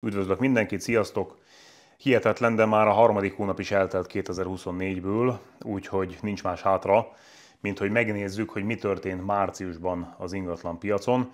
Üdvözlök mindenkit, sziasztok! Hihetetlen, de már a harmadik hónap is eltelt 2024-ből, úgyhogy nincs más hátra, mint hogy megnézzük, hogy mi történt márciusban az ingatlan piacon.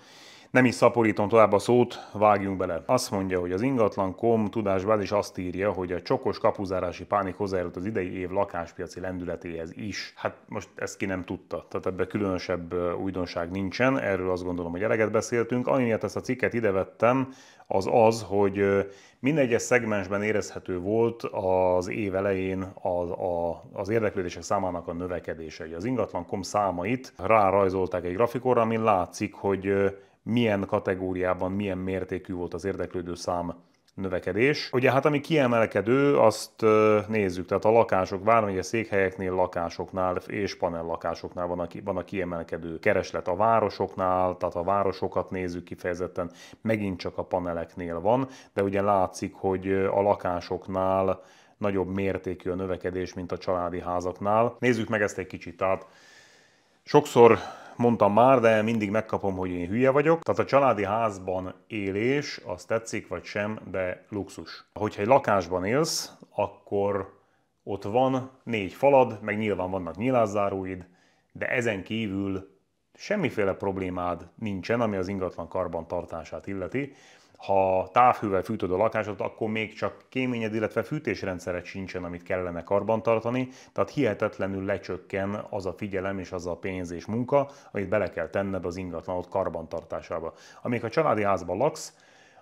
Nem is szaporítom tovább a szót, vágjunk bele. Azt mondja, hogy az ingatlan.com tudásbázis azt írja, hogy a csokos kapuzárási pánik hozzájárult az idei év lakáspiaci lendületéhez is. Hát most ezt ki nem tudta, tehát ebben különösebb újdonság nincsen, erről azt gondolom, hogy eleget beszéltünk. Ami miatt ezt a cikket idevettem, az az, hogy minden egyes szegmensben érezhető volt az év elején az, a, az érdeklődések számának a növekedése. Az ingatlan.com számait rárajzolták egy grafikonra, amin látszik, hogy milyen kategóriában, milyen mértékű volt az érdeklődő szám növekedés. Ugye hát ami kiemelkedő, azt nézzük, tehát a lakások, vármegye székhelyeknél, lakásoknál és panellakásoknál van a, van a kiemelkedő kereslet a városoknál, tehát a városokat nézzük kifejezetten, megint csak a paneleknél van, de ugye látszik, hogy a lakásoknál nagyobb mértékű a növekedés, mint a családi házaknál. Nézzük meg ezt egy kicsit, tehát sokszor mondtam már, de mindig megkapom, hogy én hülye vagyok. Tehát a családi házban élés, az tetszik vagy sem, de luxus. Hogyha egy lakásban élsz, akkor ott van négy falad, meg nyilván vannak nyilászáróid, de ezen kívül semmiféle problémád nincsen, ami az ingatlan karban tartását illeti ha távhővel fűtöd a lakásot, akkor még csak kéményed, illetve fűtésrendszeret sincsen, amit kellene karbantartani, tehát hihetetlenül lecsökken az a figyelem és az a pénz és munka, amit bele kell tenned az ingatlanot karbantartásába. Amíg a családi házban laksz,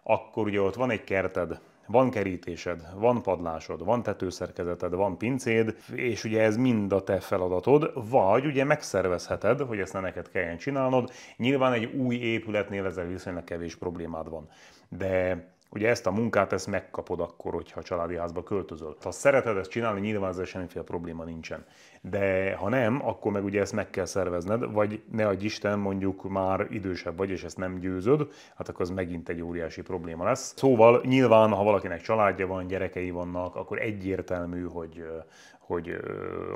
akkor ugye ott van egy kerted, van kerítésed, van padlásod, van tetőszerkezeted, van pincéd, és ugye ez mind a te feladatod, vagy ugye megszervezheted, hogy ezt ne neked kelljen csinálnod. Nyilván egy új épületnél ezzel viszonylag kevés problémád van. De Ugye ezt a munkát ezt megkapod akkor, hogyha a családi házba költözöl. Ha szereted ezt csinálni, nyilván ezzel semmiféle probléma nincsen. De ha nem, akkor meg ugye ezt meg kell szervezned, vagy ne adj Isten, mondjuk már idősebb vagy, és ezt nem győzöd, hát akkor az megint egy óriási probléma lesz. Szóval nyilván, ha valakinek családja van, gyerekei vannak, akkor egyértelmű, hogy, hogy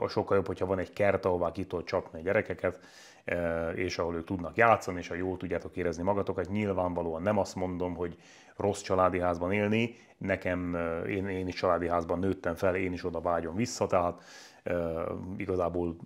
a sokkal jobb, hogyha van egy kert, ahová ki tudod csapni a gyerekeket, és ahol ők tudnak játszani, és ha jól tudjátok érezni magatokat. Nyilvánvalóan nem azt mondom, hogy rossz családi házban élni, nekem, én, én is családi házban nőttem fel, én is oda vágyom vissza, tehát igazából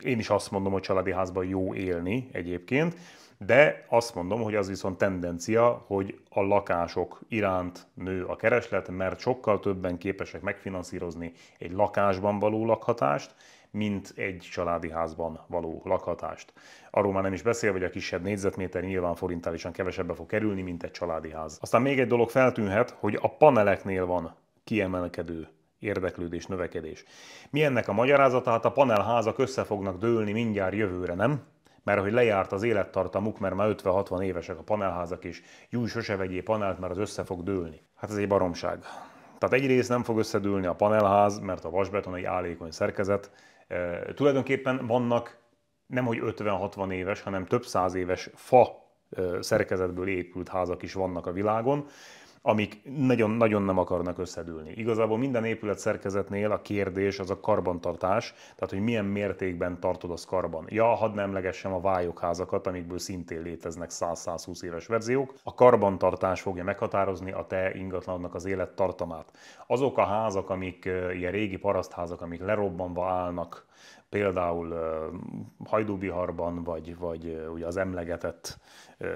én is azt mondom, hogy családi házban jó élni egyébként, de azt mondom, hogy az viszont tendencia, hogy a lakások iránt nő a kereslet, mert sokkal többen képesek megfinanszírozni egy lakásban való lakhatást, mint egy családi házban való lakhatást. Arról már nem is beszél, hogy a kisebb négyzetméter nyilván forintálisan kevesebbe fog kerülni, mint egy családi ház. Aztán még egy dolog feltűnhet, hogy a paneleknél van kiemelkedő érdeklődés, növekedés. Mi ennek a magyarázata? Hát a panelházak össze fognak dőlni mindjárt jövőre, nem? mert hogy lejárt az élettartamuk, mert már 50-60 évesek a panelházak, és Júj, sose vegyél panelt, mert az össze fog dőlni. Hát ez egy baromság. Tehát egyrészt nem fog összedőlni a panelház, mert a vasbeton egy állékony szerkezet. Tulajdonképpen vannak nem hogy 50-60 éves, hanem több száz éves fa szerkezetből épült házak is vannak a világon, amik nagyon, nagyon nem akarnak összedülni. Igazából minden épület szerkezetnél a kérdés az a karbantartás, tehát hogy milyen mértékben tartod az karban. Ja, hadd nem emlegessem a vályokházakat, amikből szintén léteznek 100-120 éves verziók. A karbantartás fogja meghatározni a te ingatlanodnak az élettartamát. Azok a házak, amik ilyen régi parasztházak, amik lerobbanva állnak, például Hajdúbiharban, vagy, vagy ugye az emlegetett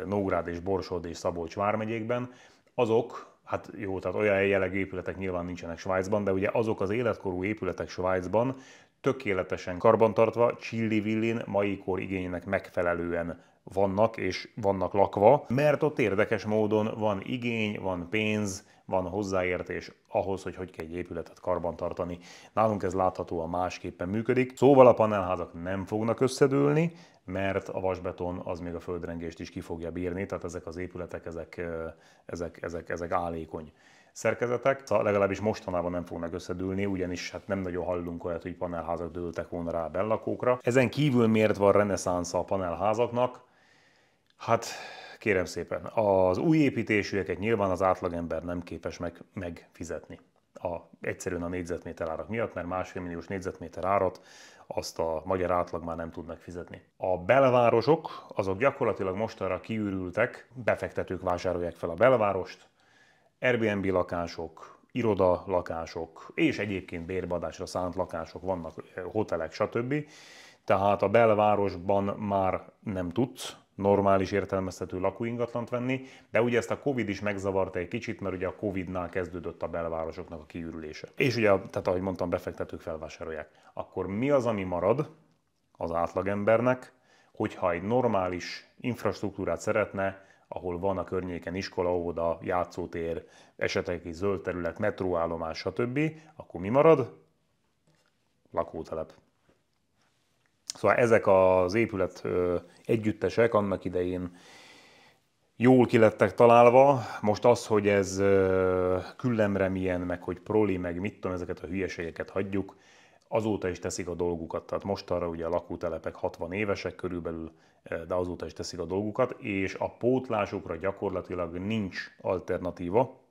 Nógrád és Borsod és Szabolcs vármegyékben, azok, hát jó, tehát olyan jellegű épületek nyilván nincsenek Svájcban, de ugye azok az életkorú épületek Svájcban tökéletesen karbantartva, csilli-villin, mai kor igényének megfelelően vannak és vannak lakva, mert ott érdekes módon van igény, van pénz, van hozzáértés ahhoz, hogy hogy kell egy épületet karbantartani. Nálunk ez láthatóan másképpen működik. Szóval a panelházak nem fognak összedőlni, mert a vasbeton az még a földrengést is ki fogja bírni, tehát ezek az épületek, ezek, ezek, ezek, ezek állékony szerkezetek. Szóval legalábbis mostanában nem fognak összedülni, ugyanis hát nem nagyon hallunk olyat, hogy panelházak dőltek volna rá a bellakókra. Ezen kívül miért van reneszánsz a panelházaknak? Hát kérem szépen, az új építésűeket nyilván az átlagember nem képes meg, megfizetni. A, egyszerűen a négyzetméter árak miatt, mert másfél milliós négyzetméter árat azt a magyar átlag már nem tud megfizetni. A belvárosok, azok gyakorlatilag mostanra kiürültek, befektetők vásárolják fel a belvárost, Airbnb lakások, iroda lakások, és egyébként bérbeadásra szánt lakások vannak, hotelek, stb. Tehát a belvárosban már nem tudsz normális értelmezhető lakóingatlant venni, de ugye ezt a Covid is megzavarta egy kicsit, mert ugye a Covid-nál kezdődött a belvárosoknak a kiürülése. És ugye, tehát ahogy mondtam, befektetők felvásárolják. Akkor mi az, ami marad az átlagembernek, hogyha egy normális infrastruktúrát szeretne, ahol van a környéken iskola, óvoda, játszótér, esetleg egy zöld terület, metróállomás, stb., akkor mi marad? Lakótelep. Szóval ezek az épület együttesek annak idején jól kilettek találva. Most az, hogy ez küllemre milyen, meg hogy proli, meg mit tudom, ezeket a hülyeségeket hagyjuk, azóta is teszik a dolgukat. Tehát most arra ugye a lakótelepek 60 évesek körülbelül, de azóta is teszik a dolgukat, és a pótlásukra gyakorlatilag nincs alternatíva.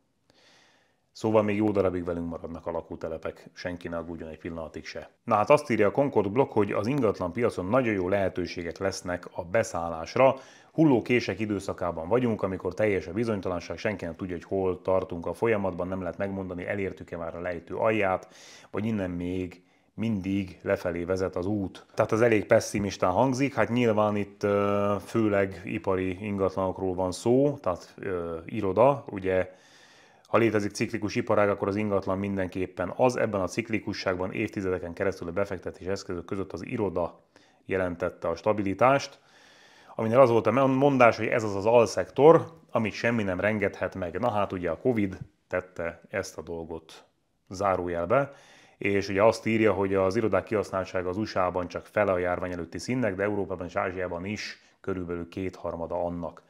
Szóval még jó darabig velünk maradnak a lakótelepek, senki ne aggódjon egy pillanatig se. Na hát azt írja a Concord blog, hogy az ingatlan piacon nagyon jó lehetőségek lesznek a beszállásra. Hullókések időszakában vagyunk, amikor teljes a bizonytalanság, senki nem tudja, hogy hol tartunk a folyamatban, nem lehet megmondani, elértük-e már a lejtő alját, vagy innen még mindig lefelé vezet az út. Tehát az elég pessimistán hangzik, hát nyilván itt főleg ipari ingatlanokról van szó, tehát iroda, ugye ha létezik ciklikus iparág, akkor az ingatlan mindenképpen az. Ebben a ciklikusságban évtizedeken keresztül a befektetés eszközök között az iroda jelentette a stabilitást, aminek az volt a mondás, hogy ez az az alszektor, amit semmi nem rengethet meg. Na hát ugye a Covid tette ezt a dolgot zárójelbe, és ugye azt írja, hogy az irodák kihasználtsága az USA-ban csak fele a járvány előtti színnek, de Európában és Ázsiában is körülbelül kétharmada annak.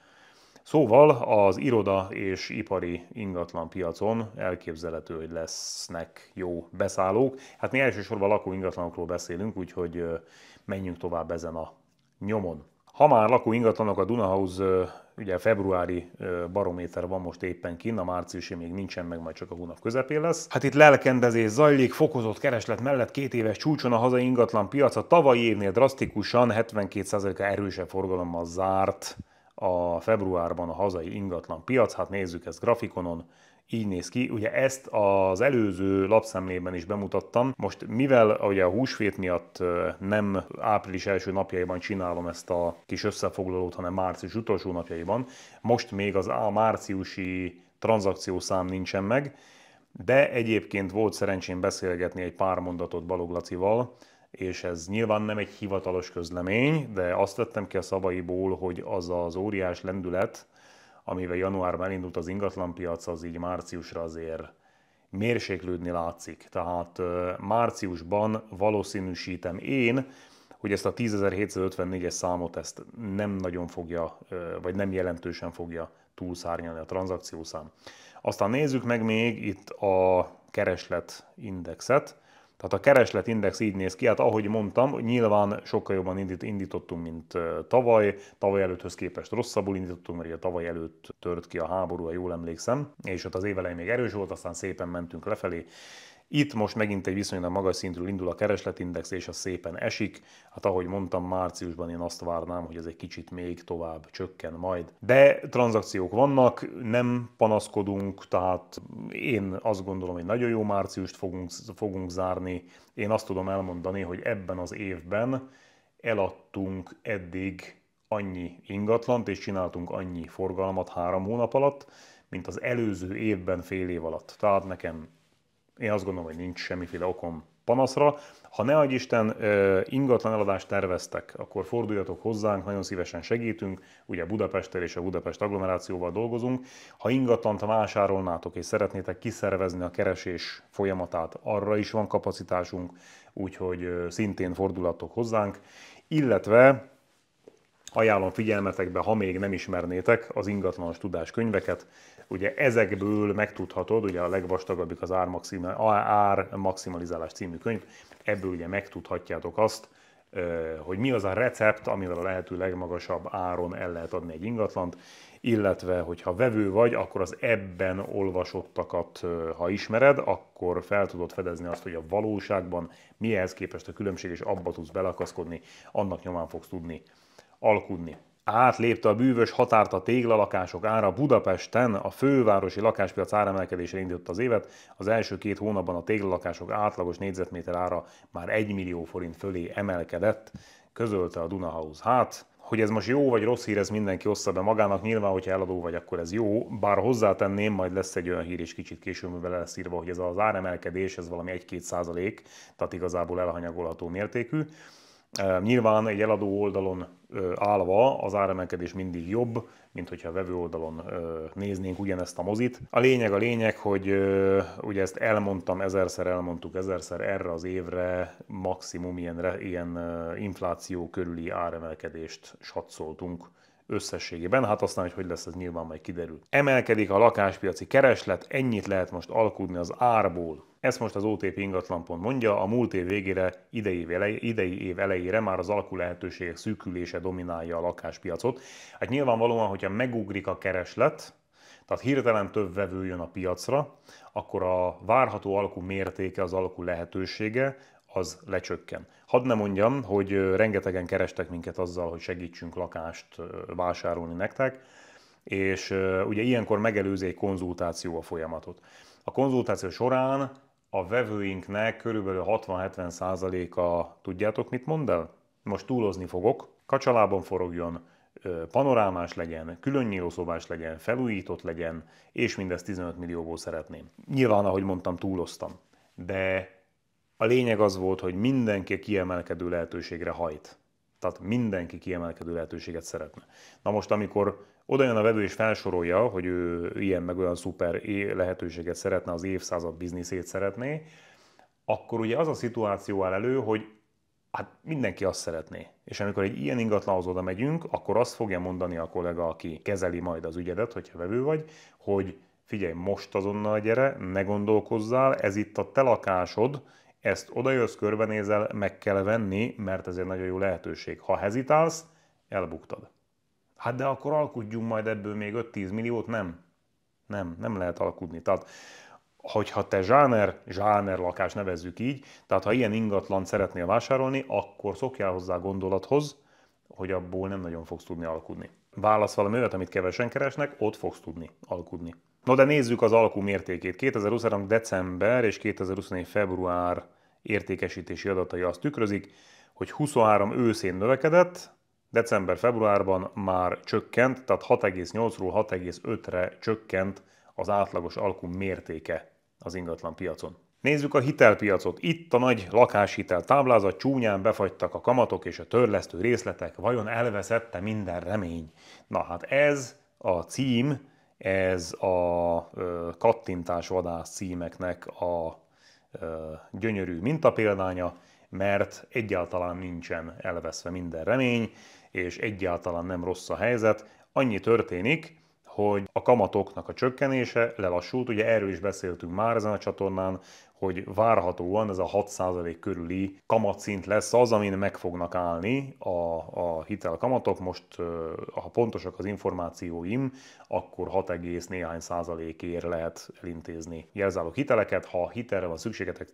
Szóval az iroda és ipari ingatlan piacon elképzelhető, hogy lesznek jó beszállók. Hát mi elsősorban lakó ingatlanokról beszélünk, úgyhogy menjünk tovább ezen a nyomon. Ha már lakó ingatlanok, a Dunahouse ugye februári barométer van most éppen kinn, a márciusi még nincsen meg, majd csak a hónap közepén lesz. Hát itt lelkendezés zajlik, fokozott kereslet mellett két éves csúcson a hazai ingatlan piac a tavalyi évnél drasztikusan 72%-a erősebb forgalommal zárt a februárban a hazai ingatlan piac. Hát nézzük ezt grafikonon, így néz ki. Ugye ezt az előző lapszemlében is bemutattam. Most mivel ugye a húsvét miatt nem április első napjaiban csinálom ezt a kis összefoglalót, hanem március utolsó napjaiban, most még az a márciusi tranzakciószám nincsen meg, de egyébként volt szerencsém beszélgetni egy pár mondatot Balog Lacival, és ez nyilván nem egy hivatalos közlemény, de azt vettem ki a szavaiból, hogy az az óriás lendület, amivel januárban elindult az ingatlanpiac, az így márciusra azért mérséklődni látszik. Tehát márciusban valószínűsítem én, hogy ezt a 10.754-es számot ezt nem nagyon fogja, vagy nem jelentősen fogja túlszárnyalni a tranzakciószám. Aztán nézzük meg még itt a kereslet indexet. Tehát a keresletindex így néz ki, hát ahogy mondtam, nyilván sokkal jobban indít, indítottunk, mint tavaly. Tavaly előtthöz képest rosszabbul indítottunk, mert ugye tavaly előtt tört ki a háború, ha jól emlékszem, és ott az évelején még erős volt, aztán szépen mentünk lefelé. Itt most megint egy viszonylag magas szintről indul a keresletindex, és az szépen esik. Hát ahogy mondtam, márciusban én azt várnám, hogy ez egy kicsit még tovább csökken majd. De tranzakciók vannak, nem panaszkodunk, tehát én azt gondolom, hogy nagyon jó márciust fogunk, fogunk zárni. Én azt tudom elmondani, hogy ebben az évben eladtunk eddig annyi ingatlant, és csináltunk annyi forgalmat három hónap alatt, mint az előző évben fél év alatt. Tehát nekem én azt gondolom, hogy nincs semmiféle okom panaszra. Ha ne adj Isten ingatlan eladást terveztek, akkor forduljatok hozzánk, nagyon szívesen segítünk. Ugye Budapesttel és a Budapest agglomerációval dolgozunk. Ha ingatlant vásárolnátok és szeretnétek kiszervezni a keresés folyamatát, arra is van kapacitásunk, úgyhogy szintén fordulatok hozzánk. Illetve ajánlom figyelmetekbe, ha még nem ismernétek az ingatlanos tudás könyveket, Ugye ezekből megtudhatod, ugye a legvastagabbik az ár, ár maximalizálás című könyv, ebből ugye megtudhatjátok azt, hogy mi az a recept, amivel a lehető legmagasabb áron el lehet adni egy ingatlant, illetve hogyha vevő vagy, akkor az ebben olvasottakat, ha ismered, akkor fel tudod fedezni azt, hogy a valóságban mi ehhez képest a különbség, és abba tudsz belakaszkodni, annak nyomán fogsz tudni alkudni. Átlépte a bűvös határt a téglalakások ára Budapesten, a fővárosi lakáspiac áremelkedésre indított az évet. Az első két hónapban a téglalakások átlagos négyzetméter ára már 1 millió forint fölé emelkedett, közölte a Dunahouse. Hát, hogy ez most jó vagy rossz hír, ez mindenki ossza be magának. Nyilván, hogyha eladó vagy, akkor ez jó. Bár hozzátenném, majd lesz egy olyan hír is kicsit később, mivel lesz írva, hogy ez az áremelkedés, ez valami 1-2 százalék, tehát igazából elhanyagolható mértékű. Nyilván egy eladó oldalon állva az áremelkedés mindig jobb, mint hogyha a vevő oldalon néznénk ugyanezt a mozit. A lényeg a lényeg, hogy ugye ezt elmondtam, ezerszer elmondtuk, ezerszer erre az évre maximum ilyen, ilyen infláció körüli áremelkedést satszoltunk összességében, hát aztán, hogy hogy lesz, ez nyilván majd kiderül. Emelkedik a lakáspiaci kereslet, ennyit lehet most alkudni az árból. Ezt most az OTP ingatlanpont mondja, a múlt év végére, idei év, elej, idei év elejére már az alkú lehetőségek szűkülése dominálja a lakáspiacot. Hát nyilvánvalóan, hogyha megugrik a kereslet, tehát hirtelen több vevő jön a piacra, akkor a várható alkú mértéke, az alkú lehetősége az lecsökken. Hadd ne mondjam, hogy rengetegen kerestek minket azzal, hogy segítsünk lakást vásárolni nektek, és ugye ilyenkor megelőzi egy konzultáció a folyamatot. A konzultáció során a vevőinknek körülbelül 60-70%-a, tudjátok mit mond el? Most túlozni fogok, kacsalában forogjon, panorámás legyen, külön nyílószobás legyen, felújított legyen, és mindezt 15 millióból szeretném. Nyilván, ahogy mondtam, túloztam. De a lényeg az volt, hogy mindenki kiemelkedő lehetőségre hajt. Tehát mindenki kiemelkedő lehetőséget szeretne. Na most, amikor oda jön a vevő és felsorolja, hogy ő ilyen meg olyan szuper lehetőséget szeretne, az évszázad bizniszét szeretné, akkor ugye az a szituáció áll elő, hogy hát mindenki azt szeretné. És amikor egy ilyen ingatlanhoz oda megyünk, akkor azt fogja mondani a kollega, aki kezeli majd az ügyedet, hogyha vevő vagy, hogy figyelj, most azonnal gyere, ne gondolkozzál, ez itt a te lakásod, ezt odajössz, körbenézel, meg kell venni, mert ez egy nagyon jó lehetőség. Ha hezitálsz, elbuktad. Hát de akkor alkudjunk majd ebből még 5-10 milliót? Nem. Nem, nem lehet alkudni. Tehát hogyha te zsáner, zsáner lakás nevezzük így, tehát ha ilyen ingatlan szeretnél vásárolni, akkor szokjál hozzá gondolathoz, hogy abból nem nagyon fogsz tudni alkudni. Válasz valami olyat, amit kevesen keresnek, ott fogsz tudni alkudni. No de nézzük az alkú mértékét. 2023. december és 2024. február értékesítési adatai azt tükrözik, hogy 23 őszén növekedett, december-februárban már csökkent, tehát 6,8-ról 6,5-re csökkent az átlagos alkú mértéke az ingatlan piacon. Nézzük a hitelpiacot. Itt a nagy lakáshitel táblázat, csúnyán befagytak a kamatok és a törlesztő részletek, vajon elveszette minden remény? Na hát ez a cím, ez a kattintás vadász címeknek a gyönyörű mintapéldánya, mert egyáltalán nincsen elveszve minden remény, és egyáltalán nem rossz a helyzet. Annyi történik, hogy a kamatoknak a csökkenése lelassult, ugye erről is beszéltünk már ezen a csatornán, hogy várhatóan ez a 6% körüli kamatszint lesz az, amin meg fognak állni a, a hitelkamatok. Most, ha pontosak az információim, akkor 6, néhány százalékért lehet elintézni jelzálók hiteleket. Ha hitelre van szükségetek,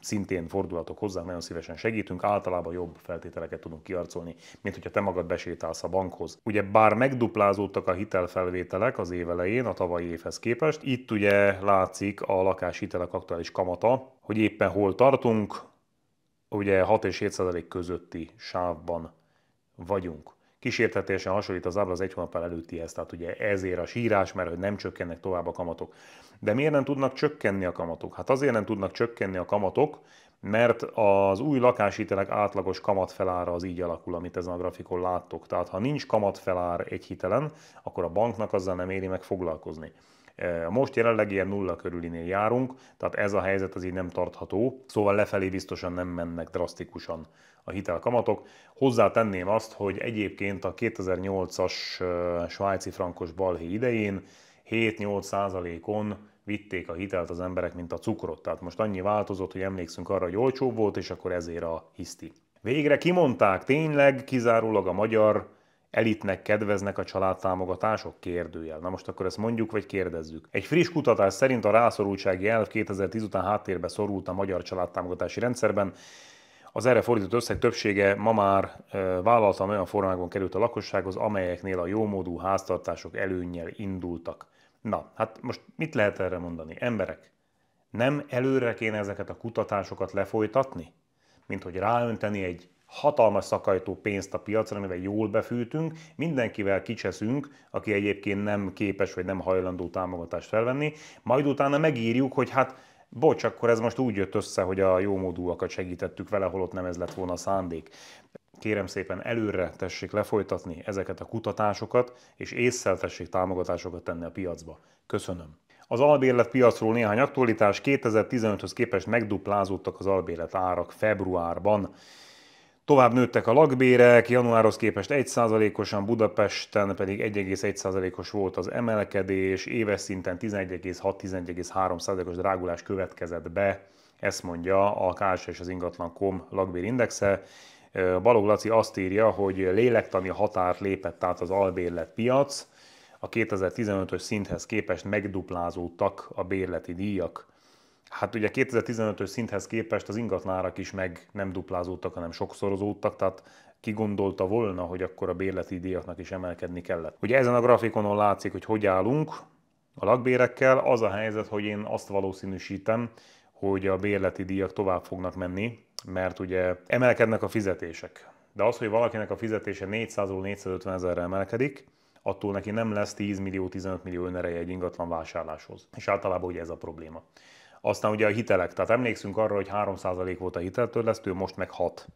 szintén fordulatok hozzá, nagyon szívesen segítünk. Általában jobb feltételeket tudunk kiarcolni, mint hogyha te magad besétálsz a bankhoz. Ugye bár megduplázódtak a hitelfelvételek az év elején a tavalyi évhez képest, itt ugye látszik a lakáshitelek aktuális kamat folyamata, hogy éppen hol tartunk, ugye 6 és 7% közötti sávban vagyunk. Kísértetésen hasonlít az ábra az egy hónappal előttihez, tehát ugye ezért a sírás, mert hogy nem csökkennek tovább a kamatok. De miért nem tudnak csökkenni a kamatok? Hát azért nem tudnak csökkenni a kamatok, mert az új lakáshitelek átlagos kamatfelára az így alakul, amit ezen a grafikon láttok. Tehát ha nincs kamatfelár egy hitelen, akkor a banknak azzal nem éri meg foglalkozni. Most jelenleg ilyen nulla körülinél járunk, tehát ez a helyzet az így nem tartható, szóval lefelé biztosan nem mennek drasztikusan a hitelkamatok. Hozzátenném azt, hogy egyébként a 2008-as svájci frankos balhé idején 7-8 százalékon vitték a hitelt az emberek, mint a cukrot. Tehát most annyi változott, hogy emlékszünk arra, hogy olcsóbb volt, és akkor ezért a hiszti. Végre kimondták, tényleg kizárólag a magyar elitnek kedveznek a családtámogatások? Kérdőjel. Na most akkor ezt mondjuk, vagy kérdezzük. Egy friss kutatás szerint a rászorultsági elv 2010 után háttérbe szorult a magyar családtámogatási rendszerben. Az erre fordított összeg többsége ma már vállaltan olyan formákban került a lakossághoz, amelyeknél a jómódú háztartások előnnyel indultak. Na, hát most mit lehet erre mondani? Emberek, nem előre kéne ezeket a kutatásokat lefolytatni? Mint hogy ráönteni egy hatalmas szakajtó pénzt a piacra, amivel jól befűtünk, mindenkivel kicseszünk, aki egyébként nem képes vagy nem hajlandó támogatást felvenni, majd utána megírjuk, hogy hát bocs, akkor ez most úgy jött össze, hogy a jómódúakat segítettük vele, holott nem ez lett volna a szándék. Kérem szépen előre tessék lefolytatni ezeket a kutatásokat, és észszel tessék támogatásokat tenni a piacba. Köszönöm. Az albérlet piacról néhány aktualitás. 2015-höz képest megduplázódtak az albérlet árak februárban. Tovább nőttek a lakbérek, januárhoz képest 1%-osan, Budapesten pedig 1,1%-os volt az emelkedés, éves szinten 11,6-11,3%-os drágulás következett be, ezt mondja a KS és az ingatlan.com lakbérindexe. Balog Laci azt írja, hogy lélektani határt lépett át az albérlet piac, a 2015-ös szinthez képest megduplázódtak a bérleti díjak. Hát ugye 2015-ös szinthez képest az ingatlárak is meg nem duplázódtak, hanem sokszorozódtak, tehát ki gondolta volna, hogy akkor a bérleti díjaknak is emelkedni kellett. Ugye ezen a grafikonon látszik, hogy hogy állunk a lakbérekkel. Az a helyzet, hogy én azt valószínűsítem, hogy a bérleti díjak tovább fognak menni, mert ugye emelkednek a fizetések. De az, hogy valakinek a fizetése 400-ról 450 ezerre emelkedik, attól neki nem lesz 10 millió, 15 millió önereje egy ingatlan vásárláshoz. És általában ugye ez a probléma. Aztán ugye a hitelek, tehát emlékszünk arra, hogy 3% volt a hiteltörlesztő, most meg 6.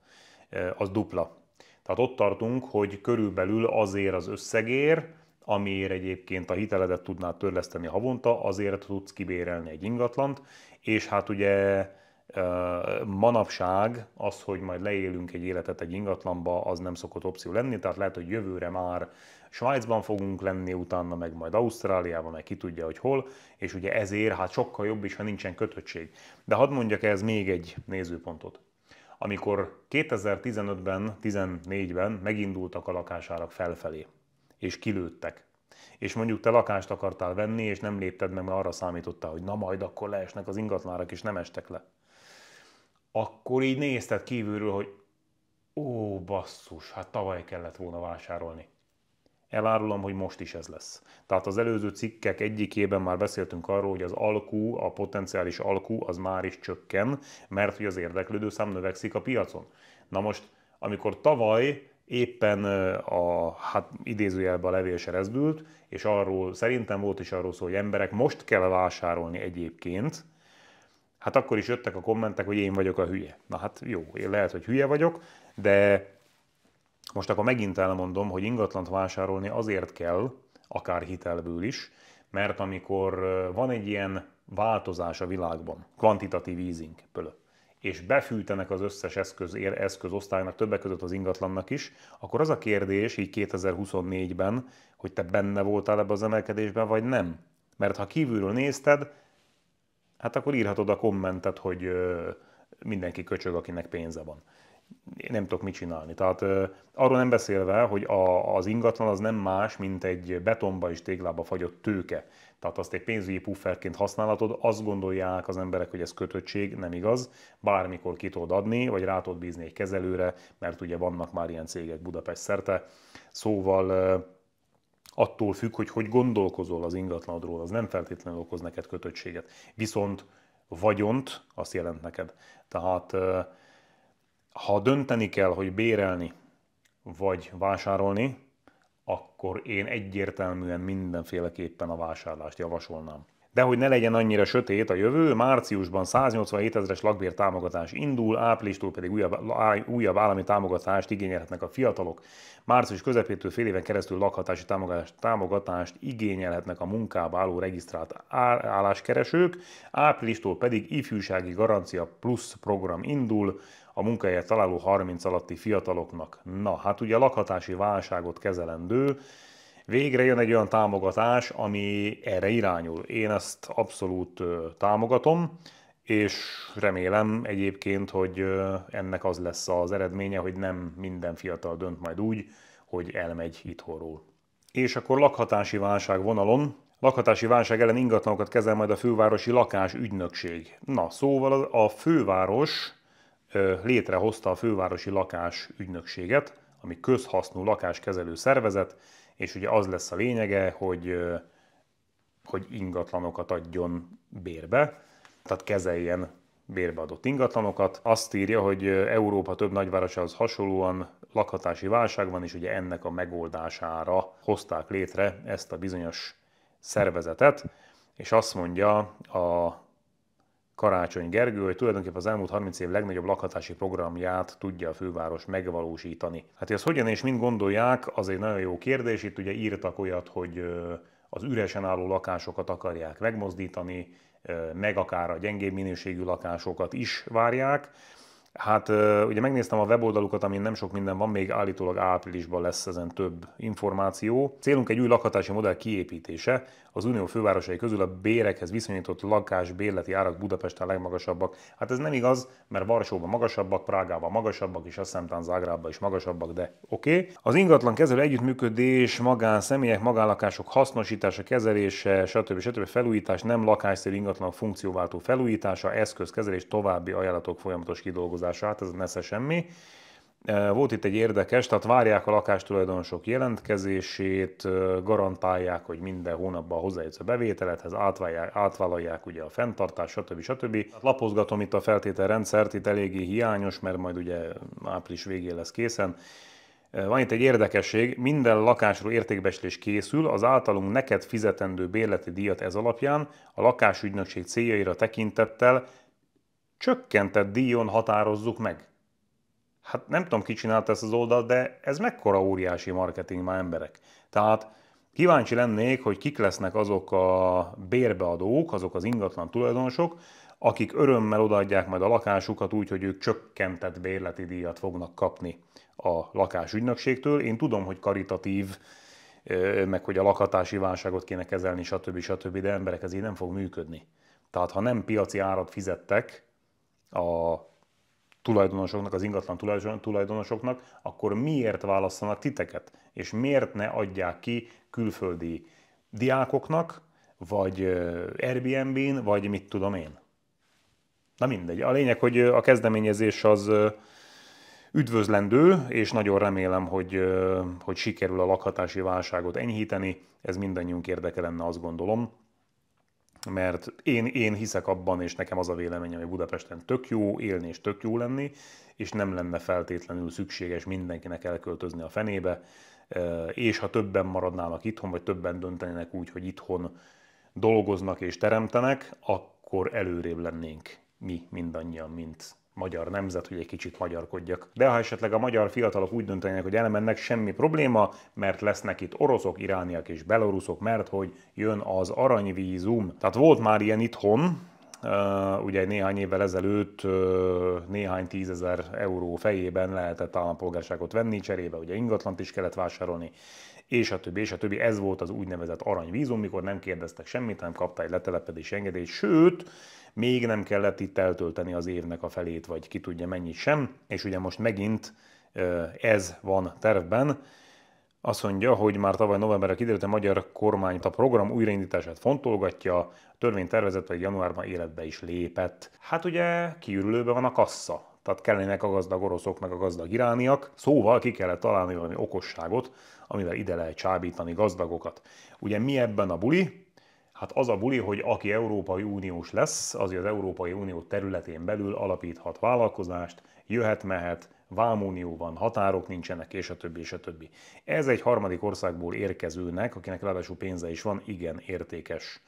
Az dupla. Tehát ott tartunk, hogy körülbelül azért az összegér, amiért egyébként a hiteledet tudnád törleszteni havonta, azért tudsz kibérelni egy ingatlant, és hát ugye manapság az, hogy majd leélünk egy életet egy ingatlanba, az nem szokott opció lenni, tehát lehet, hogy jövőre már Svájcban fogunk lenni, utána meg majd Ausztráliában, meg ki tudja, hogy hol, és ugye ezért hát sokkal jobb is, ha nincsen kötöttség. De hadd mondjak ez még egy nézőpontot. Amikor 2015-ben, 14-ben megindultak a lakásárak felfelé, és kilőttek, és mondjuk te lakást akartál venni, és nem lépted meg, mert arra számítottál, hogy na majd akkor leesnek az ingatlárak, és nem estek le. Akkor így nézted kívülről, hogy ó, basszus, hát tavaly kellett volna vásárolni. Elárulom, hogy most is ez lesz. Tehát az előző cikkek egyikében már beszéltünk arról, hogy az alkú, a potenciális alkú az már is csökken, mert hogy az érdeklődő szám növekszik a piacon. Na most, amikor tavaly éppen a hát idézőjelben a levél se és arról szerintem volt is arról szó, hogy emberek most kell vásárolni egyébként, hát akkor is jöttek a kommentek, hogy én vagyok a hülye. Na hát jó, én lehet, hogy hülye vagyok, de most akkor megint elmondom, hogy ingatlant vásárolni azért kell, akár hitelből is, mert amikor van egy ilyen változás a világban, kvantitatív easing pölö, és befűtenek az összes eszköz, eszközosztálynak, többek között az ingatlannak is, akkor az a kérdés így 2024-ben, hogy te benne voltál ebbe az emelkedésben, vagy nem. Mert ha kívülről nézted, hát akkor írhatod a kommentet, hogy mindenki köcsög, akinek pénze van nem tudok mit csinálni. Tehát arról nem beszélve, hogy a, az ingatlan az nem más, mint egy betonba és téglába fagyott tőke. Tehát azt egy pénzügyi pufferként használhatod, azt gondolják az emberek, hogy ez kötöttség, nem igaz. Bármikor ki tudod adni, vagy rá tudod bízni egy kezelőre, mert ugye vannak már ilyen cégek Budapest szerte. Szóval attól függ, hogy hogy gondolkozol az ingatlanodról, az nem feltétlenül okoz neked kötöttséget. Viszont vagyont azt jelent neked. Tehát ha dönteni kell, hogy bérelni vagy vásárolni, akkor én egyértelműen mindenféleképpen a vásárlást javasolnám. De hogy ne legyen annyira sötét a jövő, márciusban 187 ezeres lakbér támogatás indul, áprilistól pedig újabb, újabb állami támogatást igényelhetnek a fiatalok. Március közepétől fél éven keresztül lakhatási támogatást, támogatást igényelhetnek a munkába álló regisztrált álláskeresők, áprilistól pedig ifjúsági garancia plusz program indul, a munkahelyet találó 30 alatti fiataloknak. Na, hát ugye a lakhatási válságot kezelendő, végre jön egy olyan támogatás, ami erre irányul. Én ezt abszolút támogatom, és remélem egyébként, hogy ennek az lesz az eredménye, hogy nem minden fiatal dönt majd úgy, hogy elmegy itthonról. És akkor lakhatási válság vonalon, lakhatási válság ellen ingatlanokat kezel majd a fővárosi lakásügynökség. Na, szóval a főváros létrehozta a fővárosi lakásügynökséget, ami közhasznú lakáskezelő szervezet, és ugye az lesz a lényege, hogy, hogy ingatlanokat adjon bérbe, tehát kezeljen bérbeadott ingatlanokat. Azt írja, hogy Európa több nagyvárosához hasonlóan lakhatási válság van, és ugye ennek a megoldására hozták létre ezt a bizonyos szervezetet, és azt mondja a Karácsony Gergő, hogy tulajdonképpen az elmúlt 30 év legnagyobb lakhatási programját tudja a főváros megvalósítani. Hát ezt hogyan és mind gondolják, az egy nagyon jó kérdés. Itt ugye írtak olyat, hogy az üresen álló lakásokat akarják megmozdítani, meg akár a gyengébb minőségű lakásokat is várják. Hát ugye megnéztem a weboldalukat, amin nem sok minden van, még állítólag áprilisban lesz ezen több információ. Célunk egy új lakhatási modell kiépítése. Az unió fővárosai közül a bérekhez viszonyított lakás bérleti árak Budapesten legmagasabbak. Hát ez nem igaz, mert Varsóban magasabbak, Prágában magasabbak, és azt hiszem Zágrában is magasabbak, de oké. Okay. Az ingatlan kezelő együttműködés, magánszemélyek, magánlakások hasznosítása, kezelése, stb. stb. felújítás, nem lakásszerű ingatlan funkcióváltó felújítása, eszközkezelés, további ajánlatok folyamatos kidolgozása hát ez nesze semmi. Volt itt egy érdekes, tehát várják a lakástulajdonosok jelentkezését, garantálják, hogy minden hónapban hozzájutsz a bevételethez, átvállalják ugye a fenntartás, stb. stb. Hát lapozgatom itt a feltételrendszert, itt eléggé hiányos, mert majd ugye április végén lesz készen. Van itt egy érdekesség, minden lakásról értékbeslés készül, az általunk neked fizetendő bérleti díjat ez alapján a lakásügynökség céljaira tekintettel csökkentett díjon határozzuk meg. Hát nem tudom, ki csinálta ezt az oldalt, de ez mekkora óriási marketing már emberek. Tehát kíváncsi lennék, hogy kik lesznek azok a bérbeadók, azok az ingatlan tulajdonosok, akik örömmel odaadják majd a lakásukat úgy, hogy ők csökkentett bérleti díjat fognak kapni a lakásügynökségtől. Én tudom, hogy karitatív, meg hogy a lakhatási válságot kéne kezelni, stb. stb., de emberek ez így nem fog működni. Tehát ha nem piaci árat fizettek, a tulajdonosoknak, az ingatlan tulajdonosoknak, akkor miért válasszanak titeket? És miért ne adják ki külföldi diákoknak, vagy Airbnb-n, vagy mit tudom én? Na mindegy. A lényeg, hogy a kezdeményezés az üdvözlendő, és nagyon remélem, hogy, hogy sikerül a lakhatási válságot enyhíteni. Ez mindannyiunk érdeke lenne, azt gondolom mert én, én hiszek abban, és nekem az a véleményem, hogy Budapesten tök jó élni és tök jó lenni, és nem lenne feltétlenül szükséges mindenkinek elköltözni a fenébe, és ha többen maradnának itthon, vagy többen döntenének úgy, hogy itthon dolgoznak és teremtenek, akkor előrébb lennénk mi mindannyian, mint magyar nemzet, hogy egy kicsit magyarkodjak. De ha esetleg a magyar fiatalok úgy döntenek, hogy elmennek, semmi probléma, mert lesznek itt oroszok, irániak és beloruszok, mert hogy jön az aranyvízum. Tehát volt már ilyen itthon, Uh, ugye néhány évvel ezelőtt uh, néhány tízezer euró fejében lehetett állampolgárságot venni, cserébe ugye ingatlant is kellett vásárolni, és a többi, és a többi. Ez volt az úgynevezett aranyvízum, mikor nem kérdeztek semmit, nem kapta egy letelepedési engedélyt, sőt, még nem kellett itt eltölteni az évnek a felét, vagy ki tudja mennyit sem, és ugye most megint ez van tervben, azt mondja, hogy már tavaly novemberre kiderült, a magyar kormány a program újraindítását fontolgatja, a törvénytervezet pedig januárban életbe is lépett. Hát ugye kiürülőben van a kassa, tehát kellenek a gazdag oroszok, meg a gazdag irániak, szóval ki kellett találni valami okosságot, amivel ide lehet csábítani gazdagokat. Ugye mi ebben a buli? Hát az a buli, hogy aki Európai Uniós lesz, az az Európai Unió területén belül alapíthat vállalkozást, jöhet-mehet, vámunió van, határok nincsenek, és a többi, és a többi. Ez egy harmadik országból érkezőnek, akinek ráadásul pénze is van, igen értékes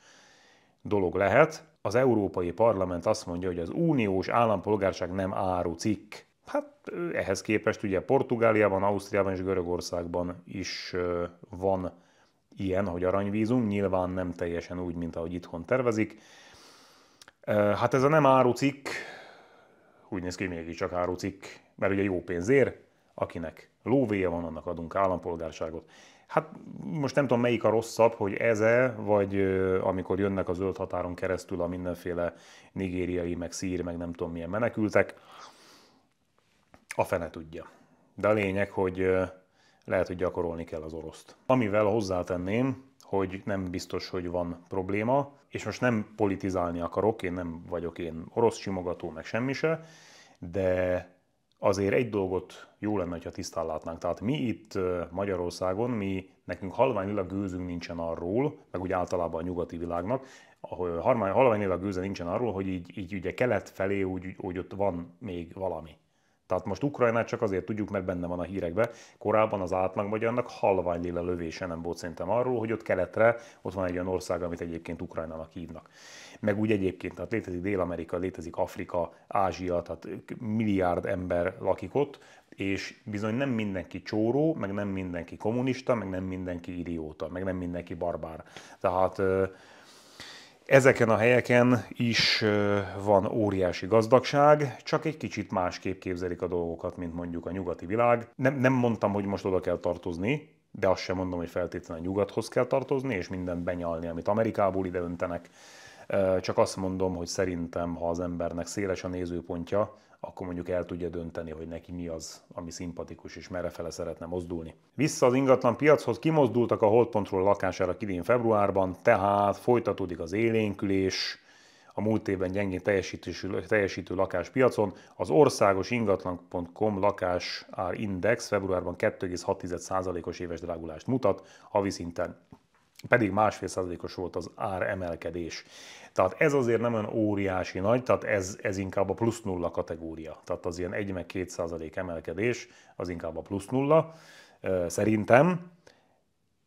dolog lehet. Az Európai Parlament azt mondja, hogy az uniós állampolgárság nem árucikk. Hát ehhez képest ugye Portugáliában, Ausztriában és Görögországban is van ilyen, hogy aranyvízum, nyilván nem teljesen úgy, mint ahogy itthon tervezik. Hát ez a nem árucikk, úgy néz ki, hogy mégiscsak árucikk, mert ugye jó pénzért, akinek lóvéje van, annak adunk állampolgárságot. Hát most nem tudom melyik a rosszabb, hogy ez-e, vagy amikor jönnek a zöld határon keresztül a mindenféle nigériai, meg szír, meg nem tudom milyen menekültek, a fene tudja. De a lényeg, hogy lehet, hogy gyakorolni kell az oroszt. Amivel hozzátenném, hogy nem biztos, hogy van probléma, és most nem politizálni akarok, én nem vagyok én orosz simogató, meg semmi se, de azért egy dolgot jó lenne, ha tisztán látnánk. Tehát mi itt Magyarországon, mi nekünk halvány lila gőzünk nincsen arról, meg úgy általában a nyugati világnak, ahol halvány lila gőze nincsen arról, hogy így, így ugye kelet felé úgy, úgy ott van még valami. Tehát most Ukrajnát csak azért tudjuk, mert benne van a hírekben. Korábban az átlag magyarnak halvány lila lövése nem volt szerintem arról, hogy ott keletre, ott van egy olyan ország, amit egyébként Ukrajnának hívnak. Meg úgy egyébként, tehát létezik Dél-Amerika, létezik Afrika, Ázsia, tehát milliárd ember lakik ott, és bizony nem mindenki csóró, meg nem mindenki kommunista, meg nem mindenki idióta, meg nem mindenki barbár. Tehát Ezeken a helyeken is van óriási gazdagság, csak egy kicsit másképp képzelik a dolgokat, mint mondjuk a nyugati világ. Nem, nem mondtam, hogy most oda kell tartozni, de azt sem mondom, hogy feltétlenül a nyugathoz kell tartozni, és mindent benyalni, amit Amerikából ide öntenek. Csak azt mondom, hogy szerintem, ha az embernek széles a nézőpontja, akkor mondjuk el tudja dönteni, hogy neki mi az, ami szimpatikus, és merre fele szeretne mozdulni. Vissza az ingatlan piachoz, kimozdultak a holdpontról lakására idén februárban, tehát folytatódik az élénkülés, a múlt évben gyengén teljesítő, teljesítő lakáspiacon. Az országos ingatlan.com lakásár index februárban 2,6%-os éves drágulást mutat, havi szinten pedig másfél százalékos volt az ár emelkedés. Tehát ez azért nem olyan óriási nagy, tehát ez, ez inkább a plusz nulla kategória. Tehát az ilyen 1 meg 2 százalék emelkedés az inkább a plusz nulla, szerintem.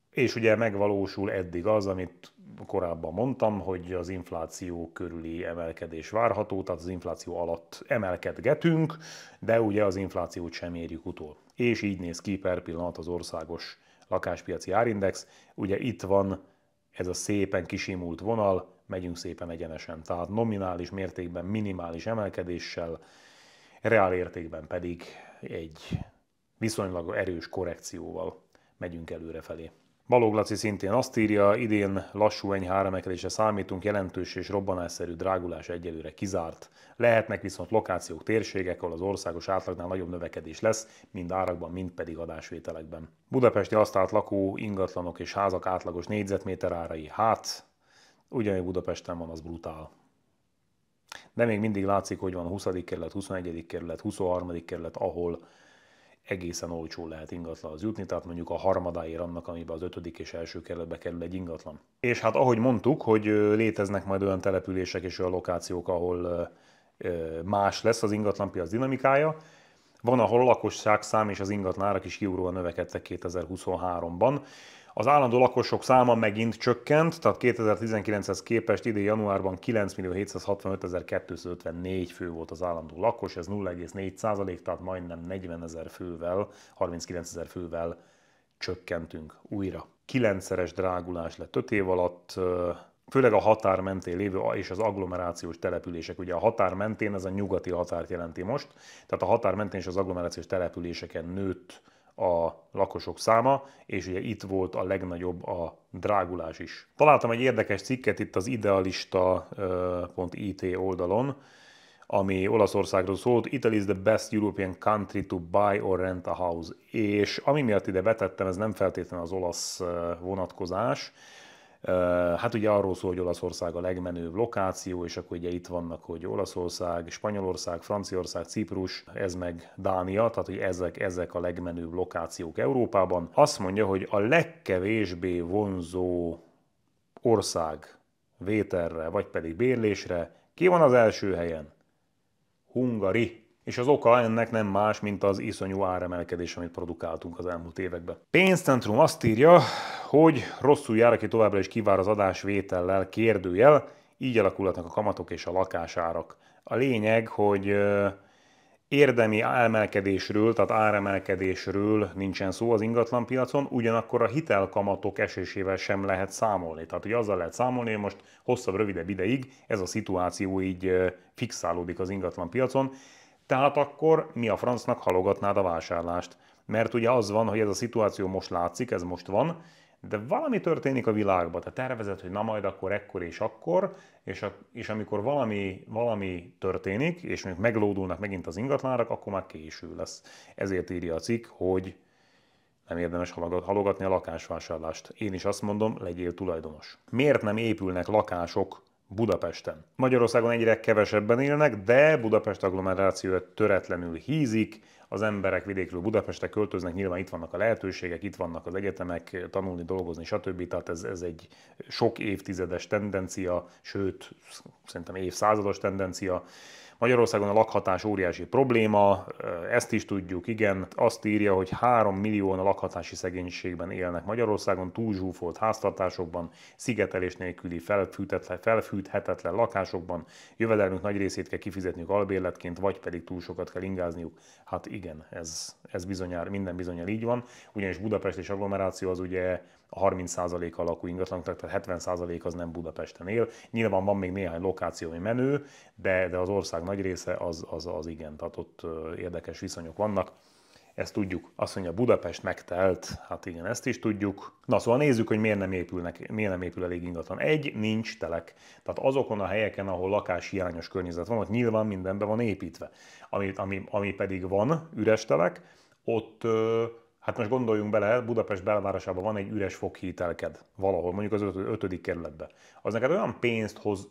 És ugye megvalósul eddig az, amit korábban mondtam, hogy az infláció körüli emelkedés várható, tehát az infláció alatt emelkedgetünk, de ugye az inflációt sem érjük utol. És így néz ki per pillanat az országos lakáspiaci árindex. Ugye itt van ez a szépen kisimult vonal, megyünk szépen egyenesen. Tehát nominális mértékben minimális emelkedéssel, reál értékben pedig egy viszonylag erős korrekcióval megyünk előre felé. Balog Laci szintén azt írja, idén lassú enyhe áremelkedésre számítunk, jelentős és robbanásszerű drágulás egyelőre kizárt. Lehetnek viszont lokációk, térségek, ahol az országos átlagnál nagyobb növekedés lesz, mind árakban, mind pedig adásvételekben. Budapesti asztalt lakó ingatlanok és házak átlagos négyzetméter árai, hát ugyanúgy Budapesten van, az brutál. De még mindig látszik, hogy van a 20. kerület, 21. kerület, 23. kerület, ahol egészen olcsó lehet ingatlanhoz jutni, tehát mondjuk a harmadáért annak, amiben az ötödik és első kerületbe kerül egy ingatlan. És hát ahogy mondtuk, hogy léteznek majd olyan települések és olyan lokációk, ahol más lesz az ingatlanpiac dinamikája, van, ahol a lakosság szám és az ingatlan árak is kiugróan növekedtek 2023-ban. Az állandó lakosok száma megint csökkent, tehát 2019-hez képest idén januárban 9.765.254 fő volt az állandó lakos, ez 0,4 százalék, tehát majdnem 40 ezer fővel, 39 ezer fővel csökkentünk újra. Kilencszeres drágulás lett 5 év alatt, főleg a határ mentén lévő és az agglomerációs települések. Ugye a határ mentén ez a nyugati határt jelenti most, tehát a határ mentén és az agglomerációs településeken nőtt a lakosok száma, és ugye itt volt a legnagyobb a drágulás is. Találtam egy érdekes cikket itt az idealista.it oldalon, ami Olaszországról szólt, Italy is the best European country to buy or rent a house. És ami miatt ide betettem, ez nem feltétlenül az olasz vonatkozás, Hát ugye arról szól, hogy Olaszország a legmenőbb lokáció, és akkor ugye itt vannak, hogy Olaszország, Spanyolország, Franciaország, Ciprus, ez meg Dánia, tehát hogy ezek, ezek a legmenőbb lokációk Európában. Azt mondja, hogy a legkevésbé vonzó ország vételre, vagy pedig bérlésre, ki van az első helyen? Hungari. És az oka ennek nem más, mint az iszonyú áremelkedés, amit produkáltunk az elmúlt években. Pénzcentrum azt írja, hogy rosszul jár, aki továbbra is kivár az adásvétellel, kérdőjel, így alakulhatnak a kamatok és a lakásárak. A lényeg, hogy érdemi emelkedésről, tehát áremelkedésről nincsen szó az ingatlan piacon, ugyanakkor a hitelkamatok esésével sem lehet számolni. Tehát, hogy azzal lehet számolni, hogy most hosszabb, rövidebb ideig ez a szituáció így fixálódik az ingatlan piacon, tehát akkor mi a francnak halogatnád a vásárlást? Mert ugye az van, hogy ez a szituáció most látszik, ez most van, de valami történik a világban. Te tervezed, hogy na majd akkor ekkor és akkor, és, a, és amikor valami, valami történik, és mondjuk meglódulnak megint az ingatlanok, akkor már késő lesz. Ezért írja a cikk, hogy nem érdemes halogatni a lakásvásárlást. Én is azt mondom, legyél tulajdonos. Miért nem épülnek lakások Budapesten. Magyarországon egyre kevesebben élnek, de Budapest agglomerációja töretlenül hízik, az emberek vidékről Budapestre költöznek, nyilván itt vannak a lehetőségek, itt vannak az egyetemek, tanulni, dolgozni, stb. Tehát ez, ez egy sok évtizedes tendencia, sőt, szerintem évszázados tendencia. Magyarországon a lakhatás óriási probléma, ezt is tudjuk, igen. Azt írja, hogy 3 millióan a lakhatási szegénységben élnek Magyarországon, túlzsúfolt háztartásokban, szigetelés nélküli felfűthetetlen lakásokban, jövedelmük nagy részét kell kifizetniük albérletként, vagy pedig túl sokat kell ingázniuk. Hát igen, ez, ez bizonyár, minden bizonyal így van, ugyanis Budapest és agglomeráció az ugye a 30% alakú ingatlan, tehát 70% az nem Budapesten él. Nyilván van még néhány lokáció, ami menő, de, de az ország nagy része az, az, az igen, tehát ott érdekes viszonyok vannak. Ezt tudjuk. Azt mondja, Budapest megtelt, hát igen, ezt is tudjuk. Na szóval nézzük, hogy miért nem, épülnek, miért nem épül elég ingatlan. Egy, nincs telek. Tehát azokon a helyeken, ahol lakáshiányos környezet van, ott nyilván mindenben van építve. Ami, ami, ami pedig van, üres telek, ott Hát most gondoljunk bele, Budapest belvárosában van egy üres foghítelked valahol, mondjuk az ötödik kerületben. Az neked olyan pénzt hoz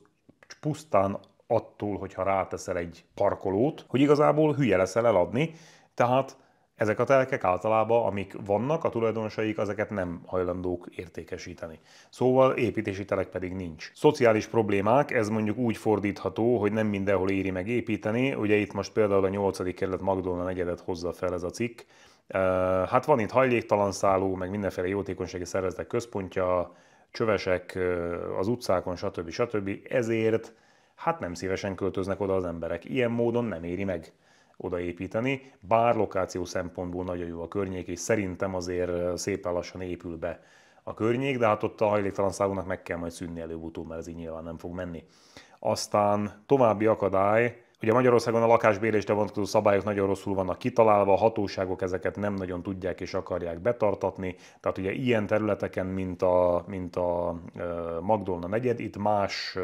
pusztán attól, hogyha ráteszel egy parkolót, hogy igazából hülye leszel eladni, tehát ezek a telkek általában, amik vannak, a tulajdonosaik, ezeket nem hajlandók értékesíteni. Szóval építési telek pedig nincs. Szociális problémák, ez mondjuk úgy fordítható, hogy nem mindenhol éri meg építeni. Ugye itt most például a 8. kerület Magdolna negyedet hozza fel ez a cikk, Hát van itt hajléktalan szálló, meg mindenféle jótékonysági szervezetek központja, csövesek az utcákon, stb. stb. Ezért hát nem szívesen költöznek oda az emberek. Ilyen módon nem éri meg odaépíteni, bár lokáció szempontból nagyon jó a környék, és szerintem azért szépen lassan épül be a környék, de hát ott a hajléktalan szállónak meg kell majd szűnni előbb-utóbb, mert ez így nyilván nem fog menni. Aztán további akadály, Ugye Magyarországon a lakásbérlésre vonatkozó szabályok nagyon rosszul vannak kitalálva, a hatóságok ezeket nem nagyon tudják és akarják betartatni, tehát ugye ilyen területeken, mint a, mint a Magdolna negyed, itt más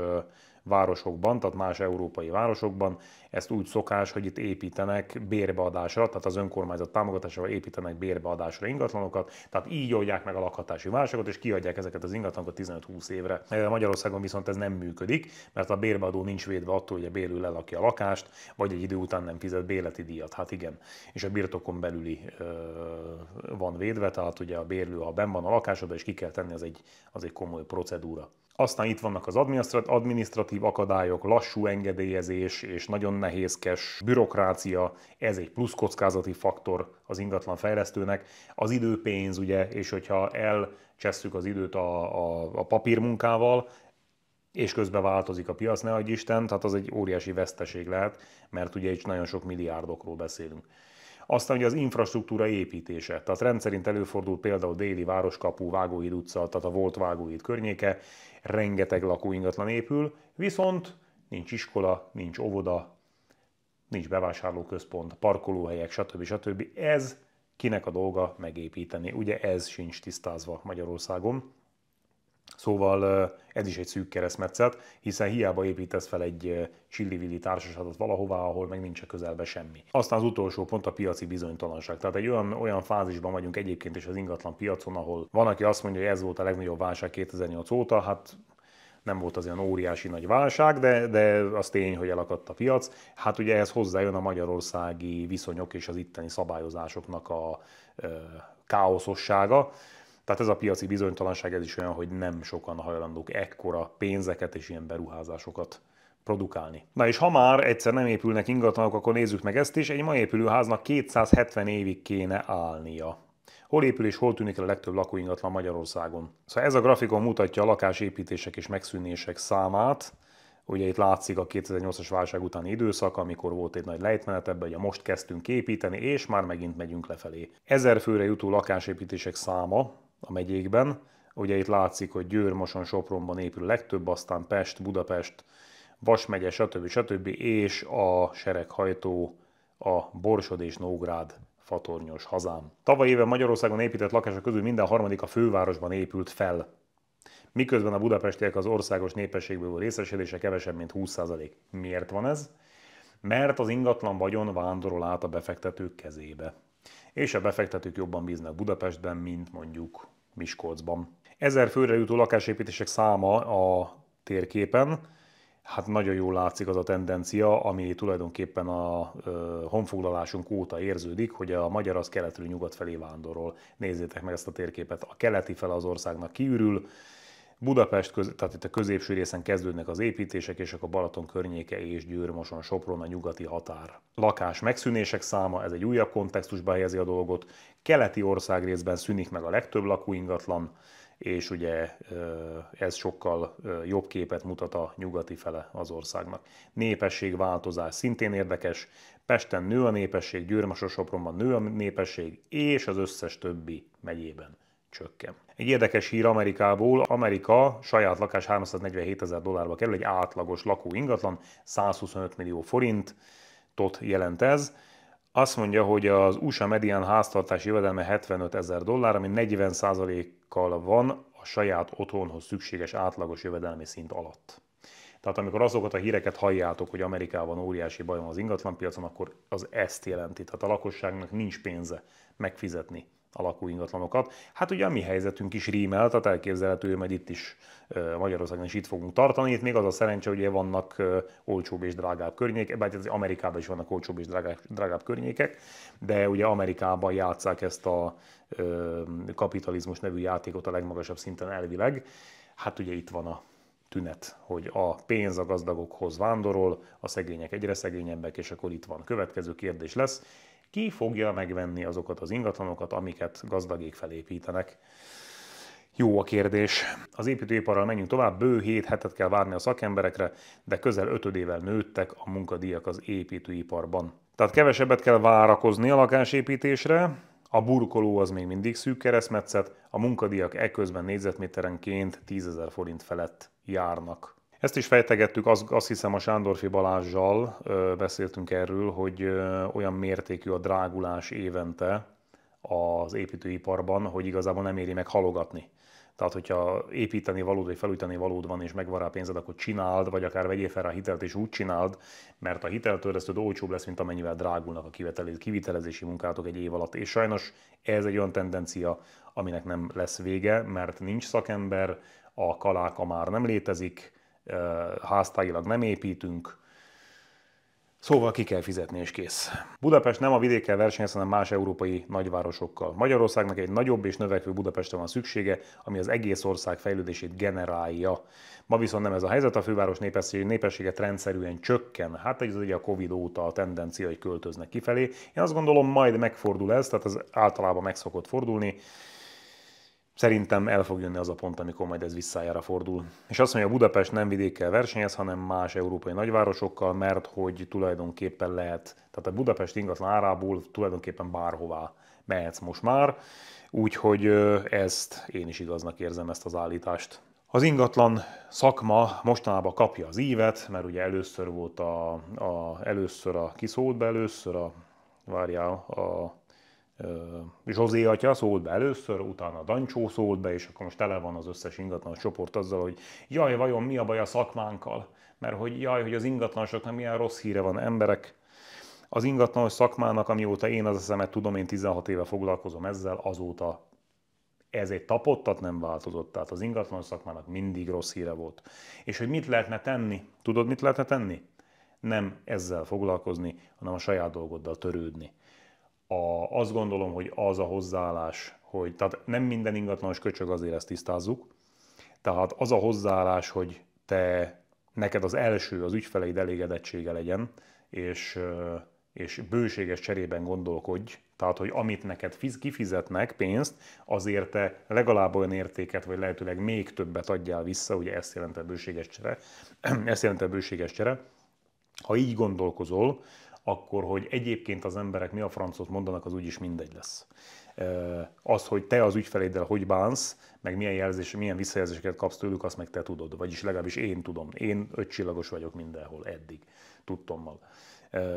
városokban, tehát más európai városokban ezt úgy szokás, hogy itt építenek bérbeadásra, tehát az önkormányzat támogatásával építenek bérbeadásra ingatlanokat, tehát így oldják meg a lakhatási válságot, és kiadják ezeket az ingatlanokat 15-20 évre. Magyarországon viszont ez nem működik, mert a bérbeadó nincs védve attól, hogy a bérlő lelakja a lakást, vagy egy idő után nem fizet bérleti díjat. Hát igen, és a birtokon belüli ö, van védve, tehát ugye a bérlő, ha benn van a lakásodban, és ki kell tenni, az egy, az egy komoly procedúra. Aztán itt vannak az adminisztratív akadályok, lassú engedélyezés és nagyon nehézkes bürokrácia, ez egy plusz kockázati faktor az ingatlan fejlesztőnek. Az időpénz, ugye, és hogyha elcsesszük az időt a, a, a papírmunkával, és közben változik a piac, ne adj Isten, tehát az egy óriási veszteség lehet, mert ugye itt nagyon sok milliárdokról beszélünk. Aztán ugye az infrastruktúra építése. Tehát rendszerint előfordul például déli városkapu, Vágóhíd utca, tehát a volt Vágóhíd környéke, rengeteg lakóingatlan épül, viszont nincs iskola, nincs óvoda, nincs bevásárlóközpont, parkolóhelyek, stb. stb. Ez kinek a dolga megépíteni. Ugye ez sincs tisztázva Magyarországon. Szóval ez is egy szűk keresztmetszet, hiszen hiába építesz fel egy csillivilli társaságot valahová, ahol meg nincs a közelbe semmi. Aztán az utolsó pont a piaci bizonytalanság. Tehát egy olyan, olyan fázisban vagyunk egyébként is az ingatlan piacon, ahol van, aki azt mondja, hogy ez volt a legnagyobb válság 2008 óta, hát nem volt az olyan óriási nagy válság, de, de az tény, hogy elakadt a piac. Hát ugye ehhez hozzájön a magyarországi viszonyok és az itteni szabályozásoknak a e, káoszossága. Tehát ez a piaci bizonytalanság, ez is olyan, hogy nem sokan hajlandók ekkora pénzeket és ilyen beruházásokat produkálni. Na és ha már egyszer nem épülnek ingatlanok, akkor nézzük meg ezt is. Egy ma épülő háznak 270 évig kéne állnia. Hol épül és hol tűnik el a legtöbb lakóingatlan Magyarországon? Szóval ez a grafikon mutatja a lakásépítések és megszűnések számát. Ugye itt látszik a 2008-as válság utáni időszak, amikor volt egy nagy lejtmenet ebben, ugye most kezdtünk építeni, és már megint megyünk lefelé. Ezer főre jutó lakásépítések száma a megyékben, ugye itt látszik, hogy Győr, Moson, Sopronban épül legtöbb, aztán Pest, Budapest, Vas megye, stb. stb. és a sereghajtó a Borsod és Nógrád fatornyos hazám. Tavaly éve Magyarországon épített lakások közül minden harmadik a fővárosban épült fel. Miközben a budapestiek az országos népességből részesedése kevesebb, mint 20%. Miért van ez? Mert az ingatlan vagyon vándorol át a befektetők kezébe. És a befektetők jobban bíznak Budapestben, mint mondjuk Miskolcban. Ezer főre jutó lakásépítések száma a térképen, hát nagyon jól látszik az a tendencia, ami tulajdonképpen a honfoglalásunk óta érződik, hogy a magyar az keletről nyugat felé vándorol. Nézzétek meg ezt a térképet. A keleti fele az országnak kiürül, Budapest, köz, tehát itt a középső részen kezdődnek az építések, és akkor Balaton környéke és Győr, Moson, Sopron a nyugati határ. Lakás megszűnések száma, ez egy újabb kontextusba helyezi a dolgot. Keleti országrészben szűnik meg a legtöbb lakóingatlan, és ugye ez sokkal jobb képet mutat a nyugati fele az országnak. Népességváltozás szintén érdekes, Pesten nő a népesség, Győr-Sopronban nő a népesség, és az összes többi megyében csökken. Egy érdekes hír Amerikából, Amerika saját lakás 347 ezer dollárba kerül, egy átlagos lakó ingatlan, 125 millió forint, tot jelent ez. Azt mondja, hogy az USA medián háztartási jövedelme 75 ezer dollár, ami 40%-kal van a saját otthonhoz szükséges átlagos jövedelmi szint alatt. Tehát amikor azokat a híreket halljátok, hogy Amerikában óriási baj van az ingatlanpiacon, akkor az ezt jelenti. Tehát a lakosságnak nincs pénze megfizetni a lakóingatlanokat. Hát ugye a mi helyzetünk is rímel, tehát elképzelhető, hogy itt is Magyarországon is itt fogunk tartani. Itt még az a szerencse, hogy vannak olcsóbb és drágább környékek, bár az Amerikában is vannak olcsóbb és drágább, drágább környékek, de ugye Amerikában játszák ezt a kapitalizmus nevű játékot a legmagasabb szinten elvileg. Hát ugye itt van a tünet, hogy a pénz a gazdagokhoz vándorol, a szegények egyre szegényebbek, és akkor itt van. Következő kérdés lesz, ki fogja megvenni azokat az ingatlanokat, amiket gazdagék felépítenek? Jó a kérdés. Az építőiparral menjünk tovább, bő 7 hetet kell várni a szakemberekre, de közel ötödével nőttek a munkadíjak az építőiparban. Tehát kevesebbet kell várakozni a lakásépítésre, a burkoló az még mindig szűk keresztmetszet, a munkadíjak eközben négyzetméterenként 10 ezer forint felett járnak. Ezt is fejtegettük, azt, azt hiszem a Sándorfi Balázsjal ö, beszéltünk erről, hogy ö, olyan mértékű a drágulás évente az építőiparban, hogy igazából nem éri meg halogatni. Tehát, hogyha építeni valód, vagy felújítani valód van, és megvan rá pénzed, akkor csináld, vagy akár vegyél fel a hitelt, és úgy csináld, mert a hiteltörlesztőd olcsóbb lesz, mint amennyivel drágulnak a kivitelezési munkátok egy év alatt. És sajnos ez egy olyan tendencia, aminek nem lesz vége, mert nincs szakember, a kaláka már nem létezik, háztáilag nem építünk, Szóval ki kell fizetni és kész. Budapest nem a vidékkel versenyez, hanem más európai nagyvárosokkal. Magyarországnak egy nagyobb és növekvő Budapestre van szüksége, ami az egész ország fejlődését generálja. Ma viszont nem ez a helyzet, a főváros népessége, népessége rendszerűen csökken. Hát ez ugye a Covid óta a tendencia, hogy költöznek kifelé. Én azt gondolom, majd megfordul ez, tehát ez általában meg szokott fordulni. Szerintem el fog jönni az a pont, amikor majd ez visszájára fordul. És azt mondja, Budapest nem vidékkel versenyez, hanem más európai nagyvárosokkal, mert hogy tulajdonképpen lehet, tehát a Budapest ingatlan árából tulajdonképpen bárhová mehetsz most már, úgyhogy ezt én is igaznak érzem ezt az állítást. Az ingatlan szakma mostanában kapja az ívet, mert ugye először volt a, a először a kiszólt be először a, várjál, a Zsozé atya szólt be először, utána Dancsó szólt be, és akkor most tele van az összes ingatlan csoport azzal, hogy jaj, vajon mi a baj a szakmánkkal? Mert hogy jaj, hogy az ingatlanosoknak milyen rossz híre van emberek. Az ingatlanos szakmának, amióta én az eszemet tudom, én 16 éve foglalkozom ezzel, azóta ez egy tapottat nem változott, tehát az ingatlan szakmának mindig rossz híre volt. És hogy mit lehetne tenni? Tudod, mit lehetne tenni? Nem ezzel foglalkozni, hanem a saját dolgoddal törődni a, azt gondolom, hogy az a hozzáállás, hogy tehát nem minden ingatlanos köcsög, azért ezt tisztázzuk, tehát az a hozzáállás, hogy te neked az első az ügyfeleid elégedettsége legyen, és, és bőséges cserében gondolkodj, tehát, hogy amit neked kifizetnek pénzt, azért te legalább olyan értéket, vagy lehetőleg még többet adjál vissza, ugye ezt jelenti a bőséges csere, ezt jelenti a bőséges csere. Ha így gondolkozol, akkor hogy egyébként az emberek mi a francot mondanak, az úgyis mindegy lesz. Az, hogy te az ügyfeléddel hogy bánsz, meg milyen, jelzés, milyen visszajelzéseket kapsz tőlük, azt meg te tudod. Vagyis legalábbis én tudom. Én ötcsillagos vagyok mindenhol, eddig, tudtommal.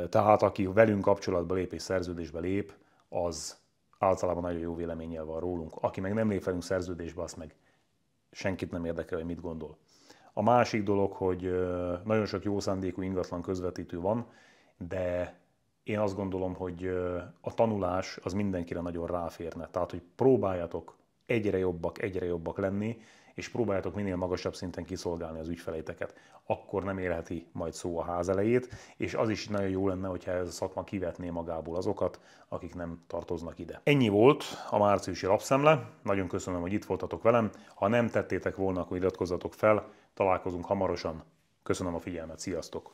Tehát aki velünk kapcsolatba lép és szerződésbe lép, az általában nagyon jó véleménnyel van rólunk. Aki meg nem lép velünk szerződésbe, azt meg senkit nem érdekel, hogy mit gondol. A másik dolog, hogy nagyon sok jó szándékú ingatlan közvetítő van, de én azt gondolom, hogy a tanulás az mindenkire nagyon ráférne. Tehát, hogy próbáljatok egyre jobbak, egyre jobbak lenni, és próbáljátok minél magasabb szinten kiszolgálni az ügyfeleiteket. Akkor nem érheti majd szó a ház elejét, és az is nagyon jó lenne, hogyha ez a szakma kivetné magából azokat, akik nem tartoznak ide. Ennyi volt a márciusi lapszemle. Nagyon köszönöm, hogy itt voltatok velem. Ha nem tettétek volna, akkor iratkozzatok fel. Találkozunk hamarosan. Köszönöm a figyelmet, sziasztok!